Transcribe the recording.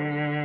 Mm.